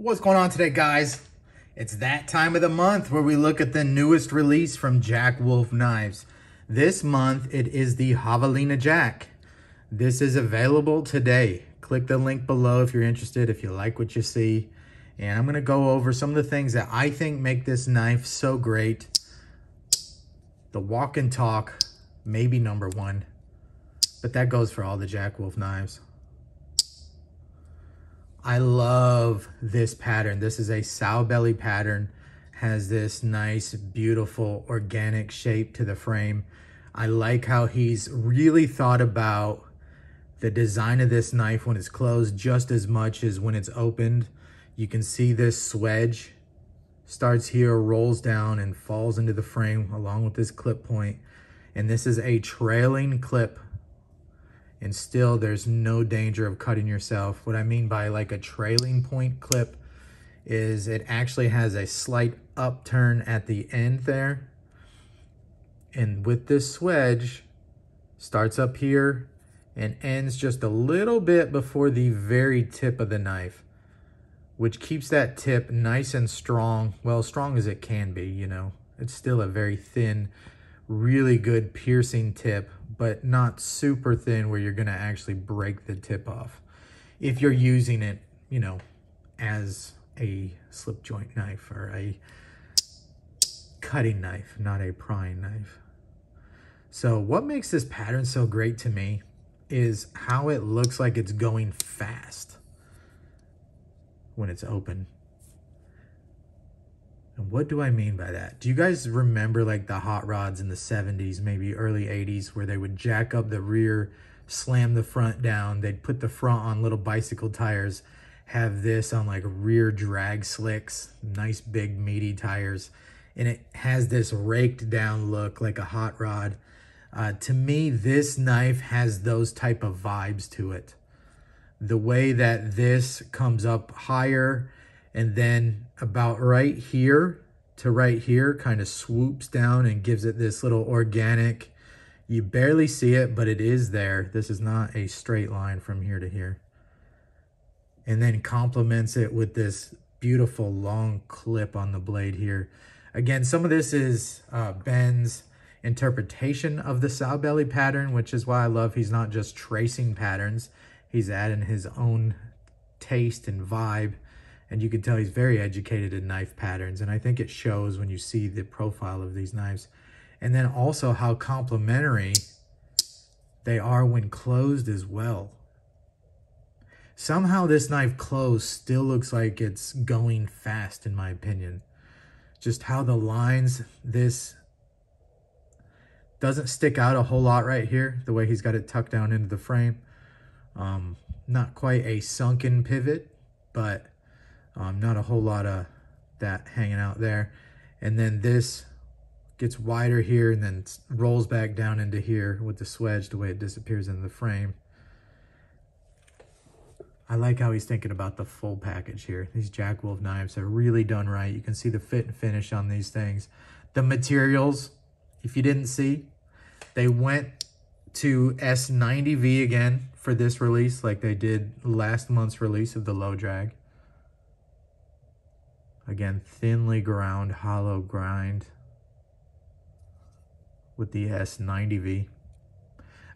What's going on today, guys? It's that time of the month where we look at the newest release from Jack Wolf Knives. This month, it is the Javelina Jack. This is available today. Click the link below if you're interested, if you like what you see. And I'm gonna go over some of the things that I think make this knife so great. The walk and talk, maybe number one, but that goes for all the Jack Wolf knives. I love this pattern. This is a sow belly pattern. Has this nice, beautiful, organic shape to the frame. I like how he's really thought about the design of this knife when it's closed just as much as when it's opened. You can see this swedge starts here, rolls down and falls into the frame along with this clip point. And this is a trailing clip and still there's no danger of cutting yourself. What I mean by like a trailing point clip is it actually has a slight upturn at the end there. And with this swedge, starts up here and ends just a little bit before the very tip of the knife, which keeps that tip nice and strong. Well, strong as it can be, you know. It's still a very thin, really good piercing tip, but not super thin where you're gonna actually break the tip off. If you're using it, you know, as a slip joint knife or a cutting knife, not a prying knife. So what makes this pattern so great to me is how it looks like it's going fast when it's open. And what do I mean by that? Do you guys remember like the hot rods in the 70s, maybe early 80s, where they would jack up the rear, slam the front down, they'd put the front on little bicycle tires, have this on like rear drag slicks, nice big meaty tires, and it has this raked down look like a hot rod. Uh, to me, this knife has those type of vibes to it. The way that this comes up higher and then about right here to right here kind of swoops down and gives it this little organic, you barely see it, but it is there. This is not a straight line from here to here. And then complements it with this beautiful long clip on the blade here. Again, some of this is uh, Ben's interpretation of the sow belly pattern, which is why I love he's not just tracing patterns. He's adding his own taste and vibe and you can tell he's very educated in knife patterns. And I think it shows when you see the profile of these knives. And then also how complementary they are when closed as well. Somehow this knife closed still looks like it's going fast in my opinion. Just how the lines, this doesn't stick out a whole lot right here, the way he's got it tucked down into the frame. Um, not quite a sunken pivot, but um, not a whole lot of that hanging out there. And then this gets wider here and then rolls back down into here with the swedge, the way it disappears into the frame. I like how he's thinking about the full package here. These Jack Wolf knives are really done right. You can see the fit and finish on these things. The materials, if you didn't see, they went to S90V again for this release like they did last month's release of the low drag. Again, thinly ground, hollow grind with the S90V.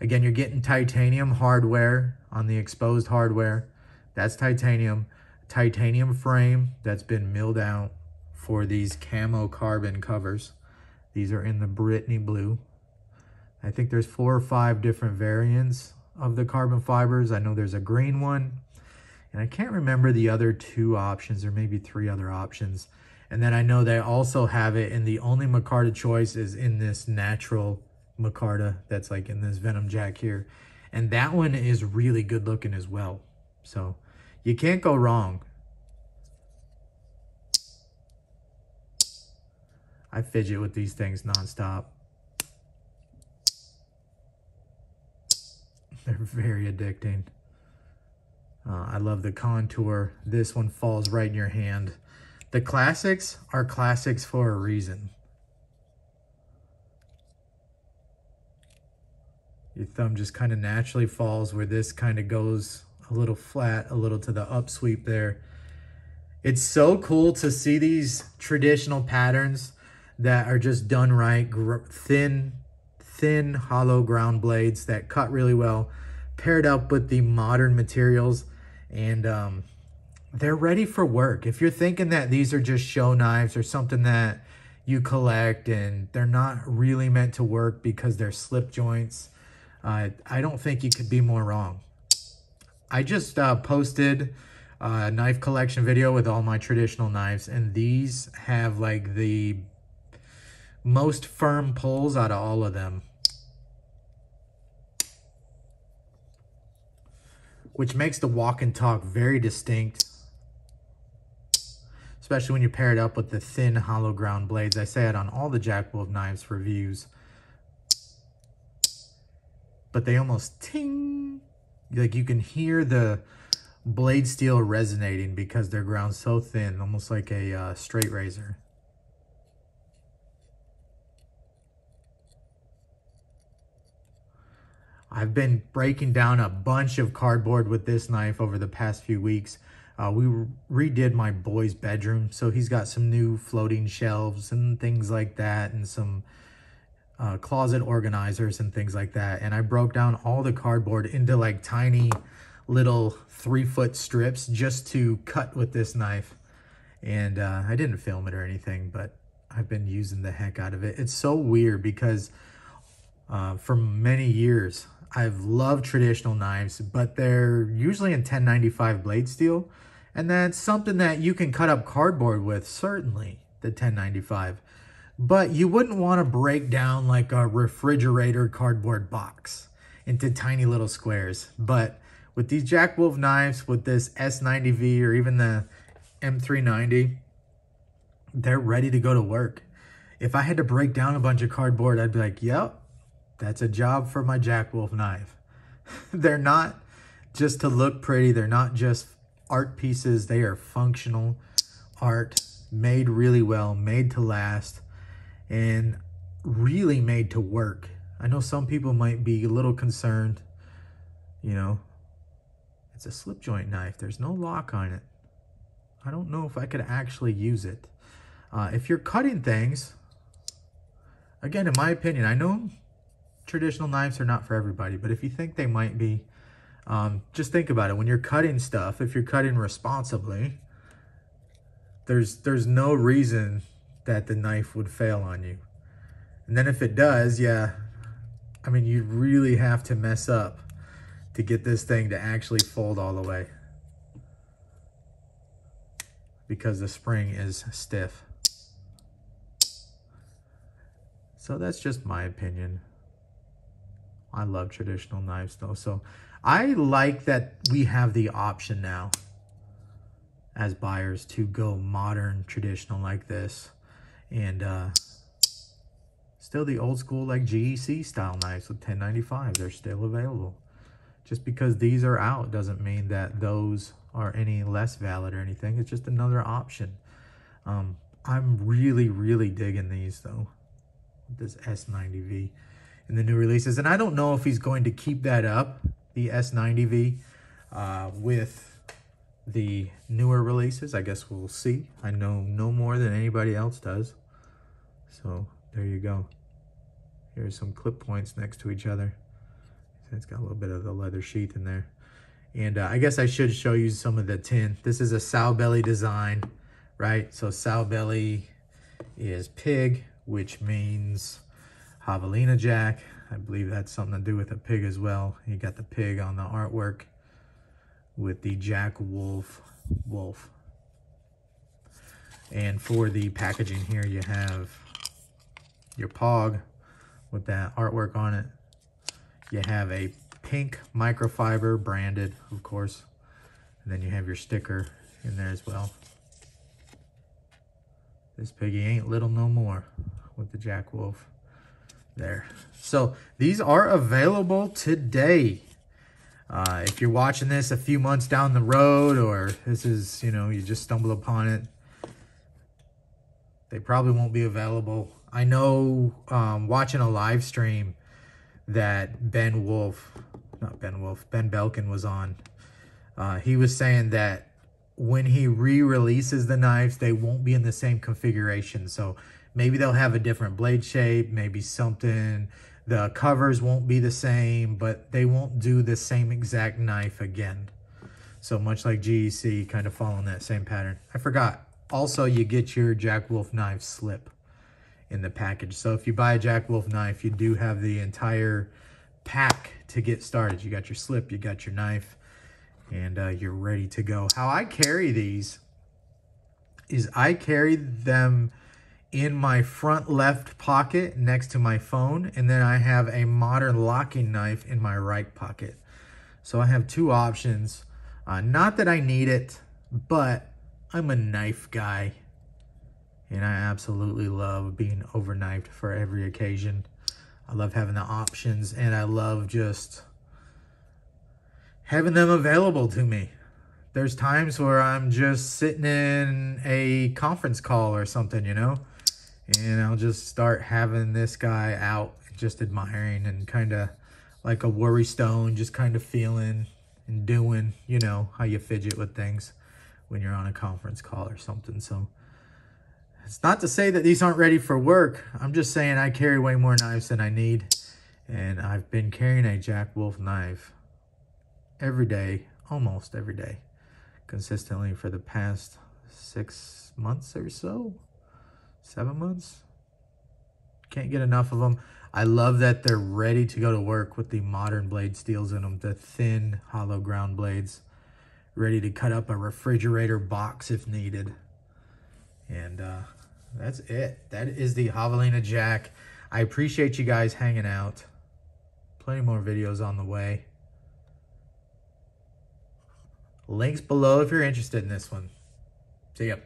Again, you're getting titanium hardware on the exposed hardware. That's titanium. Titanium frame that's been milled out for these camo carbon covers. These are in the Brittany blue. I think there's four or five different variants of the carbon fibers. I know there's a green one. And I can't remember the other two options or maybe three other options. And then I know they also have it and the only micarta choice is in this natural micarta that's like in this Venom Jack here. And that one is really good looking as well. So you can't go wrong. I fidget with these things nonstop. They're very addicting. Uh, I love the contour. This one falls right in your hand. The classics are classics for a reason. Your thumb just kind of naturally falls where this kind of goes a little flat, a little to the up sweep there. It's so cool to see these traditional patterns that are just done right. Thin, thin hollow ground blades that cut really well, paired up with the modern materials. And um, they're ready for work. If you're thinking that these are just show knives or something that you collect and they're not really meant to work because they're slip joints, uh, I don't think you could be more wrong. I just uh, posted a knife collection video with all my traditional knives and these have like the most firm pulls out of all of them. Which makes the walk and talk very distinct. Especially when you pair it up with the thin hollow ground blades. I say it on all the Jack Wolf knives reviews. But they almost ting. Like you can hear the blade steel resonating because they're ground so thin, almost like a uh, straight razor. I've been breaking down a bunch of cardboard with this knife over the past few weeks. Uh, we redid my boy's bedroom, so he's got some new floating shelves and things like that, and some uh, closet organizers and things like that. And I broke down all the cardboard into like tiny little three foot strips just to cut with this knife. And uh, I didn't film it or anything, but I've been using the heck out of it. It's so weird because uh, for many years, I've loved traditional knives, but they're usually in 1095 blade steel. And that's something that you can cut up cardboard with, certainly, the 1095. But you wouldn't want to break down like a refrigerator cardboard box into tiny little squares. But with these Jack Wolf knives, with this S90V or even the M390, they're ready to go to work. If I had to break down a bunch of cardboard, I'd be like, yep, that's a job for my Jack Wolf knife. they're not just to look pretty. They're not just art pieces. They are functional art made really well, made to last, and really made to work. I know some people might be a little concerned, you know, it's a slip joint knife. There's no lock on it. I don't know if I could actually use it. Uh, if you're cutting things, again, in my opinion, I know traditional knives are not for everybody, but if you think they might be, um, just think about it. When you're cutting stuff, if you're cutting responsibly, there's there's no reason that the knife would fail on you. And then if it does, yeah, I mean, you really have to mess up to get this thing to actually fold all the way because the spring is stiff. So that's just my opinion. I love traditional knives though. So I like that we have the option now as buyers to go modern traditional like this. And uh, still the old school like GEC style knives with 1095. They're still available. Just because these are out doesn't mean that those are any less valid or anything. It's just another option. Um, I'm really, really digging these though. This S90V in the new releases. And I don't know if he's going to keep that up, the S90V, uh, with the newer releases. I guess we'll see. I know no more than anybody else does. So there you go. Here's some clip points next to each other. It's got a little bit of the leather sheath in there. And uh, I guess I should show you some of the tin. This is a sow belly design, right? So sow belly is pig, which means javelina jack. I believe that's something to do with a pig as well. You got the pig on the artwork with the Jack Wolf wolf. And for the packaging here, you have your POG with that artwork on it. You have a pink microfiber branded, of course. And then you have your sticker in there as well. This piggy ain't little no more with the Jack Wolf there. So these are available today. Uh, if you're watching this a few months down the road or this is, you know, you just stumble upon it, they probably won't be available. I know um, watching a live stream that Ben Wolf, not Ben Wolf, Ben Belkin was on, uh, he was saying that when he re-releases the knives, they won't be in the same configuration. So maybe they'll have a different blade shape, maybe something, the covers won't be the same, but they won't do the same exact knife again. So much like GEC, kind of following that same pattern. I forgot. Also, you get your Jack Wolf knife slip in the package. So if you buy a Jack Wolf knife, you do have the entire pack to get started. You got your slip, you got your knife, and uh, you're ready to go. How I carry these is I carry them in my front left pocket next to my phone, and then I have a modern locking knife in my right pocket. So I have two options. Uh, not that I need it, but I'm a knife guy, and I absolutely love being over knifed for every occasion. I love having the options, and I love just having them available to me. There's times where I'm just sitting in a conference call or something, you know, and I'll just start having this guy out, just admiring and kind of like a worry stone, just kind of feeling and doing, you know, how you fidget with things when you're on a conference call or something. So it's not to say that these aren't ready for work. I'm just saying I carry way more knives than I need. And I've been carrying a Jack Wolf knife every day, almost every day, consistently for the past six months or so, seven months. Can't get enough of them. I love that they're ready to go to work with the modern blade steels in them, the thin hollow ground blades, ready to cut up a refrigerator box if needed. And uh, that's it. That is the Javelina Jack. I appreciate you guys hanging out. Plenty more videos on the way. Links below if you're interested in this one. See ya.